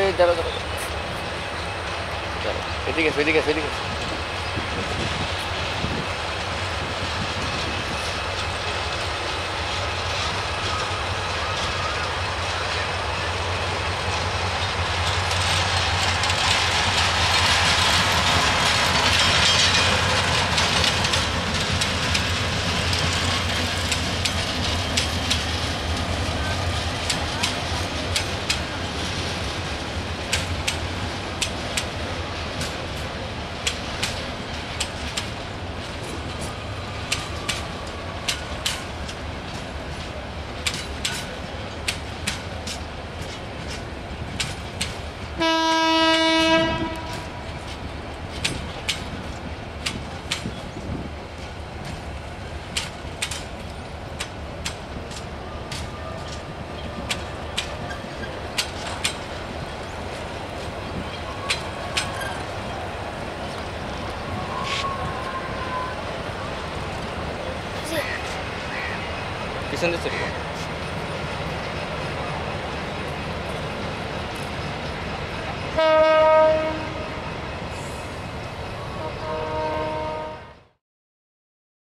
এই দাঁড়া দাঁড়া। এদিকে এসো, এদিকে 気線出てるよ